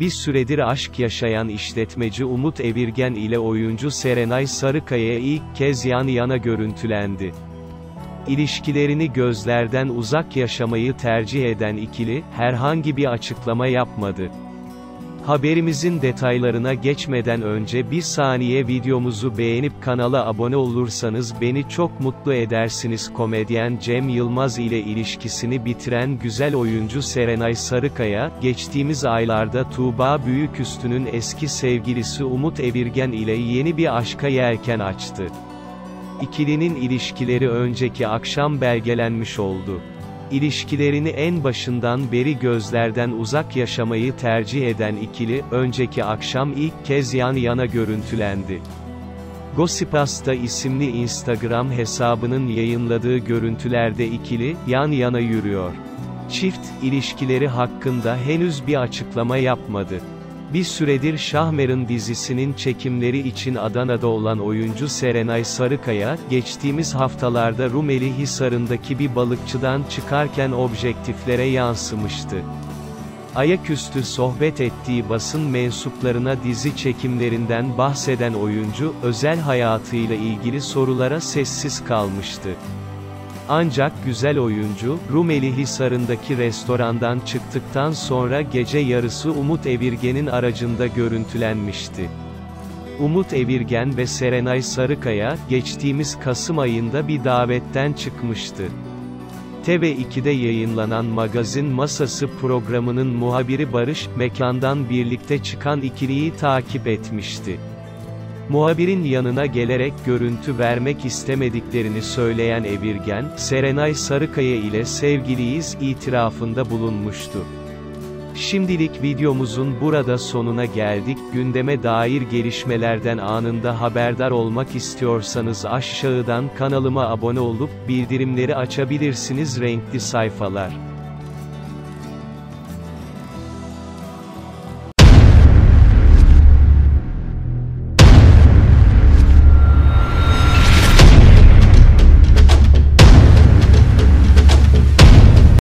Bir süredir aşk yaşayan işletmeci Umut Evirgen ile oyuncu Serenay Sarıkaya ilk kez yan yana görüntülendi. İlişkilerini gözlerden uzak yaşamayı tercih eden ikili, herhangi bir açıklama yapmadı. Haberimizin detaylarına geçmeden önce bir saniye videomuzu beğenip kanala abone olursanız beni çok mutlu edersiniz. Komedyen Cem Yılmaz ile ilişkisini bitiren güzel oyuncu Serenay Sarıkaya, geçtiğimiz aylarda Tuğba Büyüküstü'nün eski sevgilisi Umut Evirgen ile yeni bir aşka yelken açtı. İkilinin ilişkileri önceki akşam belgelenmiş oldu. İlişkilerini en başından beri gözlerden uzak yaşamayı tercih eden ikili, önceki akşam ilk kez yan yana görüntülendi. Gossipasta isimli Instagram hesabının yayınladığı görüntülerde ikili, yan yana yürüyor. Çift, ilişkileri hakkında henüz bir açıklama yapmadı. Bir süredir Şahmeran dizisinin çekimleri için Adana'da olan oyuncu Serenay Sarıkaya, geçtiğimiz haftalarda Rumeli Hisarı'ndaki bir balıkçıdan çıkarken objektiflere yansımıştı. Ayaküstü sohbet ettiği basın mensuplarına dizi çekimlerinden bahseden oyuncu, özel hayatıyla ilgili sorulara sessiz kalmıştı. Ancak güzel oyuncu, Rumeli Hisarı'ndaki restorandan çıktıktan sonra gece yarısı Umut Evirgen'in aracında görüntülenmişti. Umut Evirgen ve Serenay Sarıkaya, geçtiğimiz Kasım ayında bir davetten çıkmıştı. TV2'de yayınlanan Magazin Masası programının muhabiri Barış, mekandan birlikte çıkan ikiliyi takip etmişti. Muhabirin yanına gelerek görüntü vermek istemediklerini söyleyen Evirgen, Serenay Sarıkaya ile sevgiliyiz itirafında bulunmuştu. Şimdilik videomuzun burada sonuna geldik. Gündeme dair gelişmelerden anında haberdar olmak istiyorsanız aşağıdan kanalıma abone olup bildirimleri açabilirsiniz renkli sayfalar.